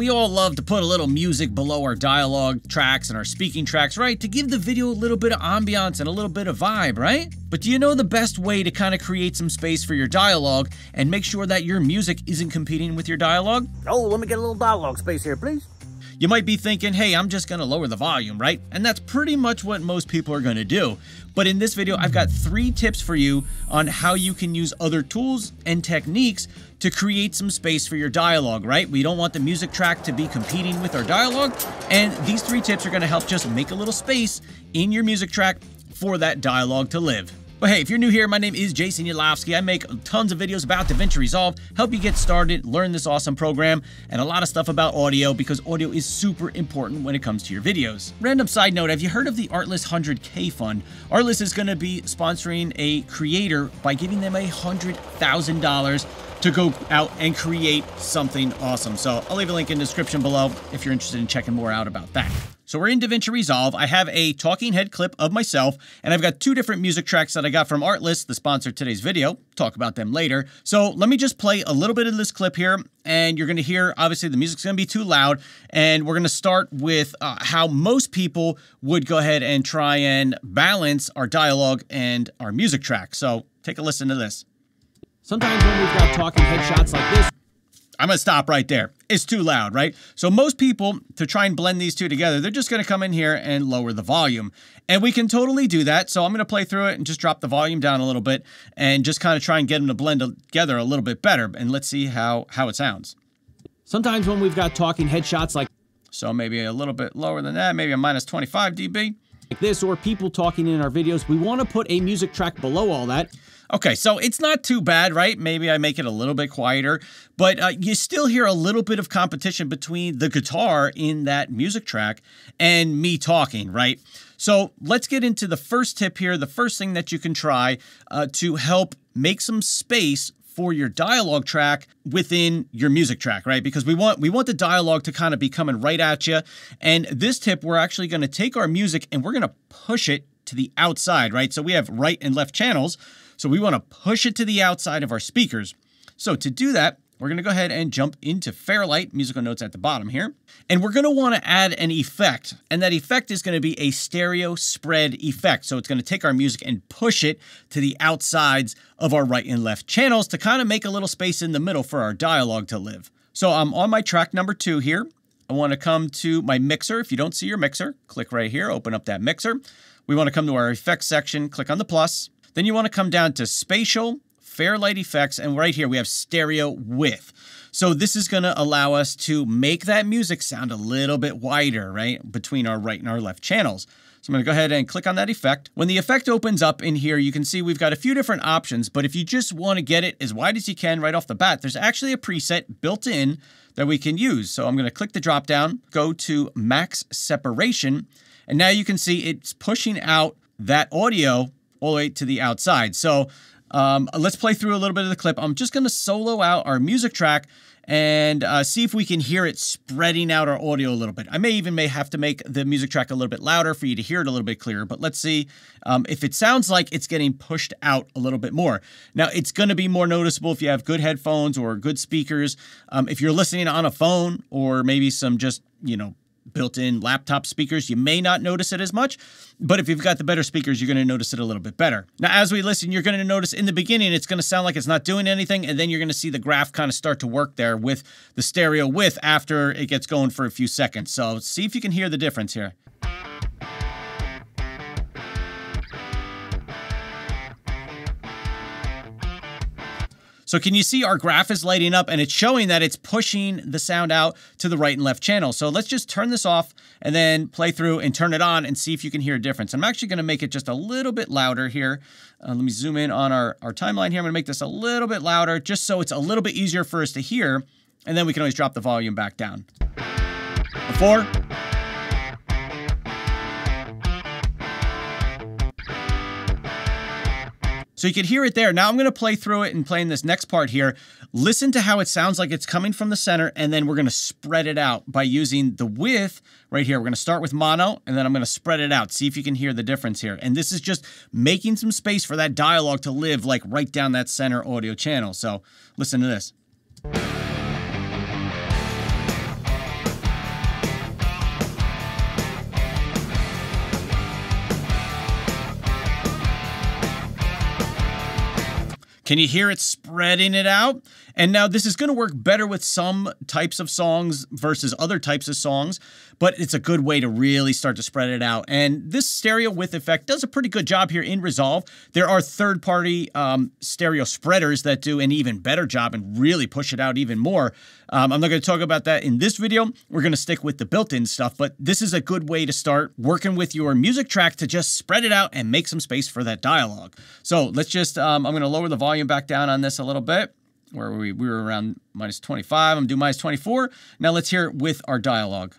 We all love to put a little music below our dialogue tracks and our speaking tracks, right? To give the video a little bit of ambiance and a little bit of vibe, right? But do you know the best way to kind of create some space for your dialogue and make sure that your music isn't competing with your dialogue? Oh, let me get a little dialogue space here, please. You might be thinking, hey, I'm just gonna lower the volume, right? And that's pretty much what most people are gonna do. But in this video, I've got three tips for you on how you can use other tools and techniques to create some space for your dialogue, right? We don't want the music track to be competing with our dialogue. And these three tips are gonna help just make a little space in your music track for that dialogue to live. But hey, if you're new here, my name is Jason Yadlovski. I make tons of videos about DaVinci Resolve, help you get started, learn this awesome program, and a lot of stuff about audio because audio is super important when it comes to your videos. Random side note, have you heard of the Artlist 100K Fund? Artlist is going to be sponsoring a creator by giving them a $100,000 to go out and create something awesome. So I'll leave a link in the description below if you're interested in checking more out about that. So we're in DaVinci Resolve. I have a talking head clip of myself, and I've got two different music tracks that I got from Artlist, the sponsor of today's video. Talk about them later. So let me just play a little bit of this clip here, and you're going to hear, obviously, the music's going to be too loud, and we're going to start with uh, how most people would go ahead and try and balance our dialogue and our music track. So take a listen to this. Sometimes when we've got talking headshots like this, I'm going to stop right there. It's too loud, right? So most people, to try and blend these two together, they're just going to come in here and lower the volume. And we can totally do that. So I'm going to play through it and just drop the volume down a little bit and just kind of try and get them to blend together a little bit better. And let's see how, how it sounds. Sometimes when we've got talking headshots like so maybe a little bit lower than that, maybe a minus 25 dB. Like this, or people talking in our videos, we want to put a music track below all that. Okay, so it's not too bad, right? Maybe I make it a little bit quieter, but uh, you still hear a little bit of competition between the guitar in that music track and me talking, right? So let's get into the first tip here. The first thing that you can try uh, to help make some space for your dialogue track within your music track, right? Because we want we want the dialogue to kind of be coming right at you. And this tip, we're actually going to take our music and we're going to push it to the outside, right? So we have right and left channels. So we want to push it to the outside of our speakers. So to do that, we're going to go ahead and jump into Fairlight, musical notes at the bottom here. And we're going to want to add an effect. And that effect is going to be a stereo spread effect. So it's going to take our music and push it to the outsides of our right and left channels to kind of make a little space in the middle for our dialogue to live. So I'm on my track number two here. I want to come to my mixer. If you don't see your mixer, click right here, open up that mixer. We want to come to our effects section, click on the plus. Then you want to come down to spatial, Fairlight effects, and right here we have stereo width. So this is going to allow us to make that music sound a little bit wider, right, between our right and our left channels. So I'm going to go ahead and click on that effect. When the effect opens up in here, you can see we've got a few different options, but if you just want to get it as wide as you can right off the bat, there's actually a preset built in that we can use. So I'm going to click the drop down, go to max separation, and now you can see it's pushing out that audio all the way to the outside. So um, let's play through a little bit of the clip. I'm just going to solo out our music track and uh, see if we can hear it spreading out our audio a little bit. I may even may have to make the music track a little bit louder for you to hear it a little bit clearer, but let's see um, if it sounds like it's getting pushed out a little bit more. Now, it's going to be more noticeable if you have good headphones or good speakers. Um, if you're listening on a phone or maybe some just, you know, built-in laptop speakers, you may not notice it as much, but if you've got the better speakers, you're going to notice it a little bit better. Now, as we listen, you're going to notice in the beginning, it's going to sound like it's not doing anything, and then you're going to see the graph kind of start to work there with the stereo width after it gets going for a few seconds. So see if you can hear the difference here. So can you see our graph is lighting up and it's showing that it's pushing the sound out to the right and left channel. So let's just turn this off and then play through and turn it on and see if you can hear a difference. I'm actually going to make it just a little bit louder here. Uh, let me zoom in on our, our timeline here. I'm going to make this a little bit louder just so it's a little bit easier for us to hear. And then we can always drop the volume back down. Before, So you could hear it there. Now I'm going to play through it and play in this next part here. Listen to how it sounds like it's coming from the center, and then we're going to spread it out by using the width right here. We're going to start with mono, and then I'm going to spread it out. See if you can hear the difference here. And this is just making some space for that dialogue to live like right down that center audio channel. So listen to this. Can you hear it spreading it out? And now this is going to work better with some types of songs versus other types of songs, but it's a good way to really start to spread it out. And this stereo width effect does a pretty good job here in Resolve. There are third-party um, stereo spreaders that do an even better job and really push it out even more. Um, I'm not going to talk about that in this video. We're going to stick with the built-in stuff, but this is a good way to start working with your music track to just spread it out and make some space for that dialogue. So let's just, um, I'm going to lower the volume back down on this a little bit where we, we were around minus 25. I'm doing minus 24. Now let's hear it with our dialogue.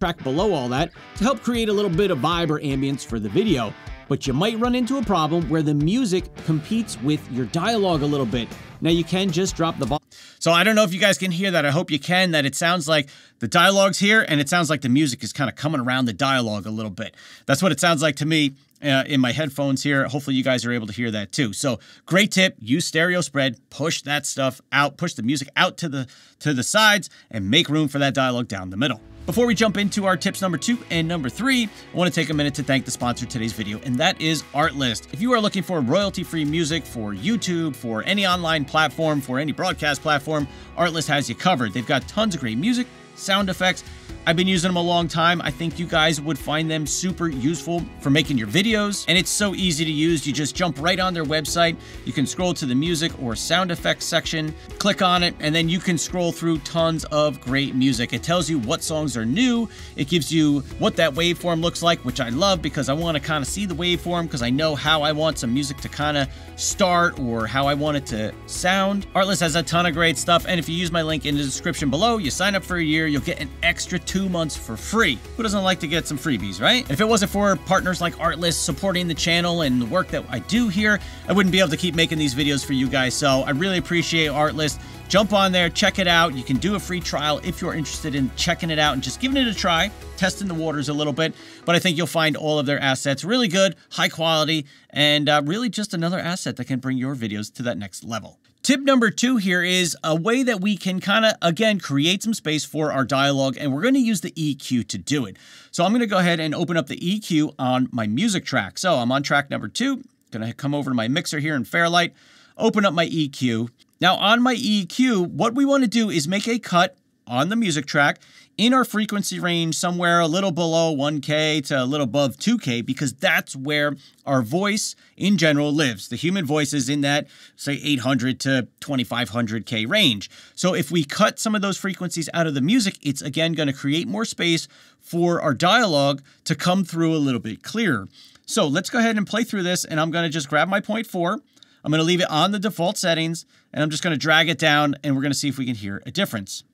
Track below all that to help create a little bit of vibe or ambience for the video. But you might run into a problem where the music competes with your dialogue a little bit. Now you can just drop the volume. So I don't know if you guys can hear that. I hope you can, that it sounds like the dialogue's here and it sounds like the music is kind of coming around the dialogue a little bit. That's what it sounds like to me uh, in my headphones here. Hopefully you guys are able to hear that too. So great tip, use stereo spread, push that stuff out, push the music out to the to the sides and make room for that dialogue down the middle. Before we jump into our tips number two and number three, I want to take a minute to thank the sponsor of today's video, and that is Artlist. If you are looking for royalty-free music for YouTube, for any online platform, for any broadcast platform, Artlist has you covered. They've got tons of great music, sound effects, I've been using them a long time. I think you guys would find them super useful for making your videos. And it's so easy to use. You just jump right on their website. You can scroll to the music or sound effects section, click on it, and then you can scroll through tons of great music. It tells you what songs are new. It gives you what that waveform looks like, which I love because I want to kind of see the waveform because I know how I want some music to kind of start or how I want it to sound. Artlist has a ton of great stuff. And if you use my link in the description below, you sign up for a year, you'll get an extra two months for free. Who doesn't like to get some freebies, right? If it wasn't for partners like Artlist supporting the channel and the work that I do here, I wouldn't be able to keep making these videos for you guys. So I really appreciate Artlist. Jump on there, check it out. You can do a free trial if you're interested in checking it out and just giving it a try, testing the waters a little bit. But I think you'll find all of their assets really good, high quality, and uh, really just another asset that can bring your videos to that next level. Tip number two here is a way that we can kind of, again, create some space for our dialogue, and we're going to use the EQ to do it. So I'm going to go ahead and open up the EQ on my music track. So I'm on track number two. Going to come over to my mixer here in Fairlight, open up my EQ. Now on my EQ, what we want to do is make a cut on the music track in our frequency range somewhere a little below 1K to a little above 2K because that's where our voice in general lives. The human voice is in that, say, 800 to 2500K range. So if we cut some of those frequencies out of the music, it's again going to create more space for our dialogue to come through a little bit clearer. So let's go ahead and play through this, and I'm going to just grab my point four. I'm going to leave it on the default settings, and I'm just going to drag it down, and we're going to see if we can hear a difference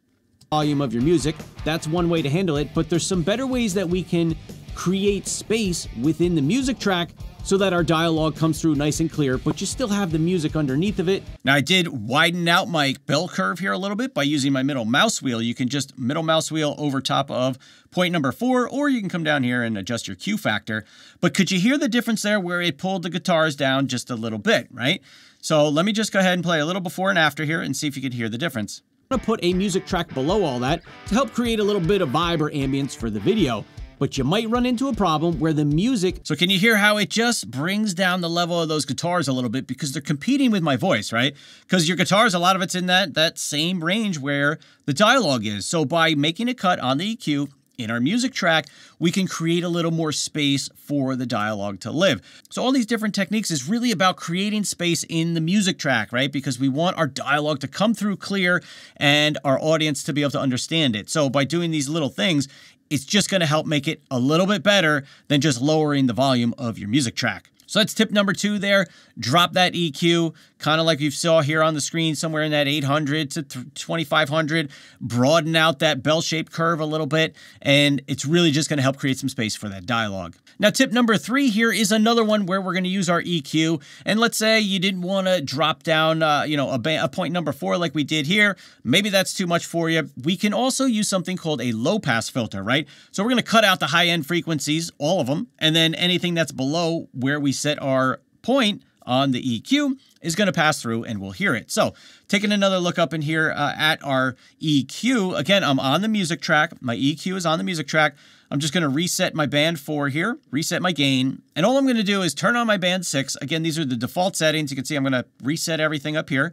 volume of your music. That's one way to handle it, but there's some better ways that we can create space within the music track so that our dialogue comes through nice and clear, but you still have the music underneath of it. Now I did widen out my bell curve here a little bit by using my middle mouse wheel. You can just middle mouse wheel over top of point number four, or you can come down here and adjust your Q factor. But could you hear the difference there where it pulled the guitars down just a little bit, right? So let me just go ahead and play a little before and after here and see if you could hear the difference to put a music track below all that to help create a little bit of vibe or ambience for the video. But you might run into a problem where the music... So can you hear how it just brings down the level of those guitars a little bit because they're competing with my voice, right? Because your guitars, a lot of it's in that, that same range where the dialogue is. So by making a cut on the EQ, in our music track, we can create a little more space for the dialogue to live. So all these different techniques is really about creating space in the music track, right? Because we want our dialogue to come through clear and our audience to be able to understand it. So by doing these little things, it's just going to help make it a little bit better than just lowering the volume of your music track. So that's tip number two there. Drop that EQ, kind of like you saw here on the screen, somewhere in that 800 to 2500. Broaden out that bell-shaped curve a little bit, and it's really just going to help create some space for that dialogue. Now, tip number three here is another one where we're going to use our EQ. And let's say you didn't want to drop down, uh, you know, a, a point number four like we did here. Maybe that's too much for you. We can also use something called a low-pass filter, right? So we're going to cut out the high-end frequencies, all of them, and then anything that's below where we set our point on the EQ is going to pass through and we'll hear it. So taking another look up in here uh, at our EQ, again, I'm on the music track. My EQ is on the music track. I'm just going to reset my band 4 here, reset my gain, and all I'm going to do is turn on my band 6. Again, these are the default settings. You can see I'm going to reset everything up here,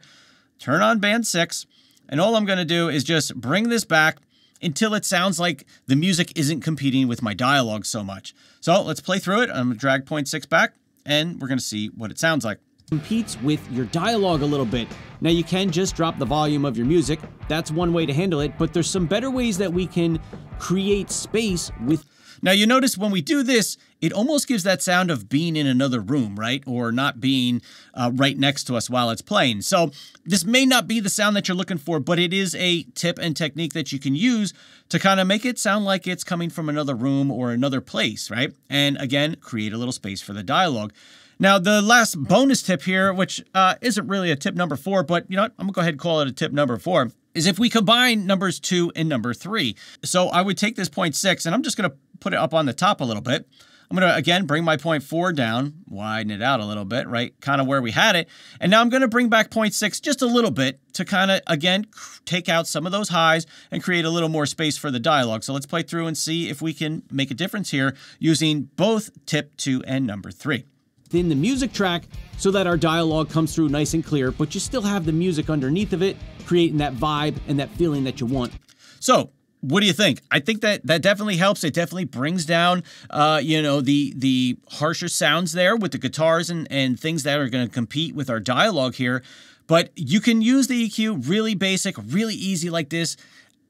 turn on band 6, and all I'm going to do is just bring this back until it sounds like the music isn't competing with my dialogue so much. So let's play through it. I'm going to drag 0.6 back, and we're going to see what it sounds like competes with your dialogue a little bit. Now you can just drop the volume of your music. That's one way to handle it, but there's some better ways that we can create space with now you notice when we do this, it almost gives that sound of being in another room, right? Or not being uh, right next to us while it's playing. So this may not be the sound that you're looking for, but it is a tip and technique that you can use to kind of make it sound like it's coming from another room or another place, right? And again, create a little space for the dialogue. Now, the last bonus tip here, which uh, isn't really a tip number four, but you know what? I'm to go ahead and call it a tip number four, is if we combine numbers two and number three. So I would take this point six, and I'm just to put it up on the top a little bit. I'm going to, again, bring my point four down, widen it out a little bit, right? Kind of where we had it. And now I'm going to bring back point six just a little bit to kind of, again, take out some of those highs and create a little more space for the dialogue. So let's play through and see if we can make a difference here using both tip two and number three thin the music track so that our dialogue comes through nice and clear, but you still have the music underneath of it, creating that vibe and that feeling that you want. So, what do you think? I think that that definitely helps. It definitely brings down, uh, you know, the the harsher sounds there with the guitars and and things that are going to compete with our dialogue here. But you can use the EQ really basic, really easy like this.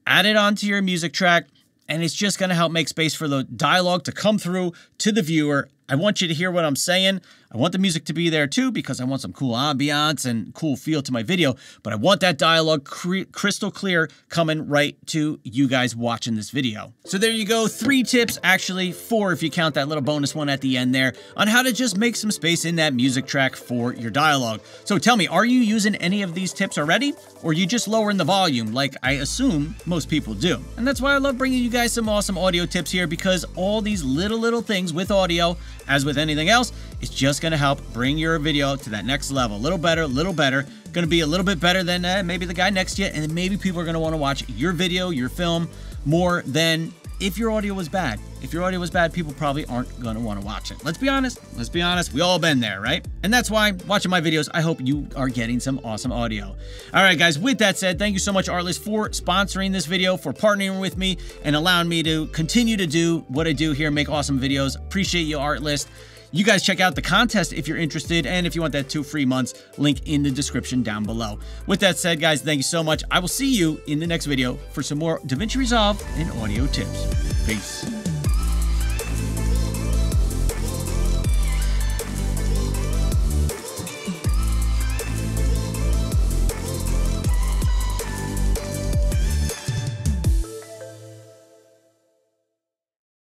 Add it onto your music track, and it's just going to help make space for the dialogue to come through to the viewer I want you to hear what I'm saying. I want the music to be there too because I want some cool ambiance and cool feel to my video, but I want that dialogue cr crystal clear coming right to you guys watching this video. So there you go, three tips, actually four if you count that little bonus one at the end there, on how to just make some space in that music track for your dialogue. So tell me, are you using any of these tips already? Or you just lowering the volume like I assume most people do? And that's why I love bringing you guys some awesome audio tips here because all these little, little things with audio as with anything else, it's just going to help bring your video to that next level. A little better, a little better. Going to be a little bit better than uh, maybe the guy next to you. And maybe people are going to want to watch your video, your film, more than if your audio was bad. If your audio was bad, people probably aren't going to want to watch it. Let's be honest. Let's be honest. We all been there, right? And that's why watching my videos, I hope you are getting some awesome audio. All right, guys, with that said, thank you so much, Artlist, for sponsoring this video, for partnering with me and allowing me to continue to do what I do here, make awesome videos. Appreciate you, Artlist. You guys check out the contest if you're interested, and if you want that two free months, link in the description down below. With that said, guys, thank you so much. I will see you in the next video for some more DaVinci Resolve and audio tips. Peace.